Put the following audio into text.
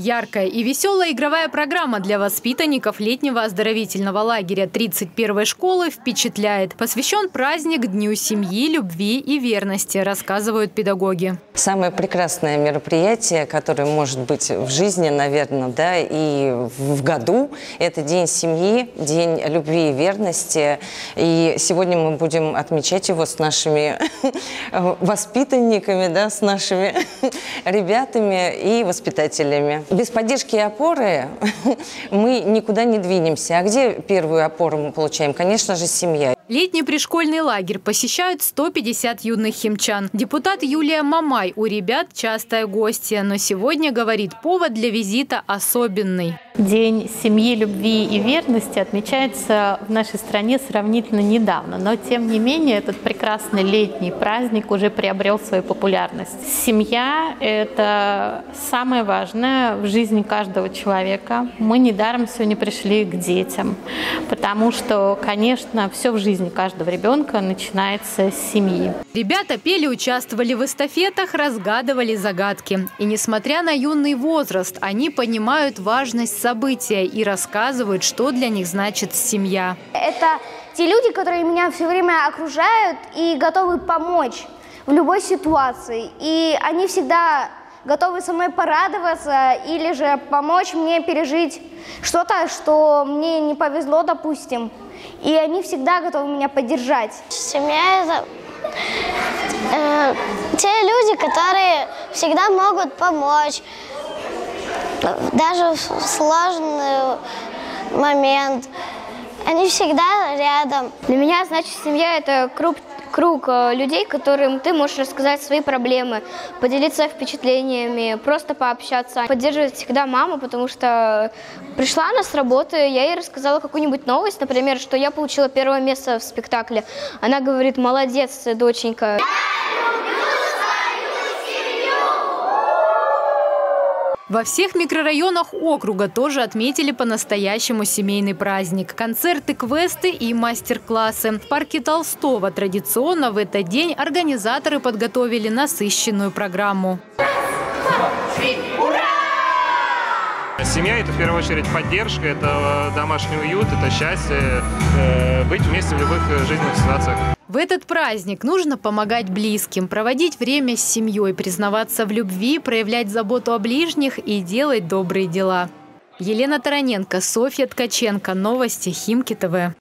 Яркая и веселая игровая программа для воспитанников летнего оздоровительного лагеря 31-й школы впечатляет. Посвящен праздник Дню семьи, любви и верности, рассказывают педагоги. Самое прекрасное мероприятие, которое может быть в жизни, наверное, да, и в году, это День семьи, День любви и верности. И сегодня мы будем отмечать его с нашими воспитанниками, да, с нашими ребятами и воспитателями. Без поддержки и опоры мы никуда не двинемся. А где первую опору мы получаем? Конечно же, семья. Летний пришкольный лагерь посещают 150 юных химчан. Депутат Юлия Мамай у ребят частая гостья, но сегодня, говорит, повод для визита особенный. День семьи, любви и верности отмечается в нашей стране сравнительно недавно, но тем не менее этот прекрасный летний праздник уже приобрел свою популярность. Семья – это самое важное в жизни каждого человека. Мы недаром сегодня пришли к детям, потому что, конечно, все в жизни каждого ребенка начинается с семьи. Ребята пели, участвовали в эстафетах, разгадывали загадки. И несмотря на юный возраст, они понимают важность события и рассказывают, что для них значит семья. Это те люди, которые меня все время окружают и готовы помочь в любой ситуации. И они всегда готовы со мной порадоваться или же помочь мне пережить что-то, что мне не повезло, допустим. И они всегда готовы меня поддержать. Семья – это э, те люди, которые всегда могут помочь, даже в сложный момент. Они всегда рядом. Для меня, значит, семья – это круг, круг э, людей, которым ты можешь рассказать свои проблемы, поделиться впечатлениями, просто пообщаться. Поддерживать всегда маму, потому что пришла она с работы, я ей рассказала какую-нибудь новость, например, что я получила первое место в спектакле. Она говорит, молодец, доченька. Во всех микрорайонах округа тоже отметили по-настоящему семейный праздник. Концерты, квесты и мастер-классы. В парке Толстого традиционно в этот день организаторы подготовили насыщенную программу. Семья – это в первую очередь поддержка, это домашний уют, это счастье, э, быть вместе в любых жизненных ситуациях. В этот праздник нужно помогать близким, проводить время с семьей, признаваться в любви, проявлять заботу о ближних и делать добрые дела. Елена Тараненко, Софья Ткаченко. Новости Химки ТВ.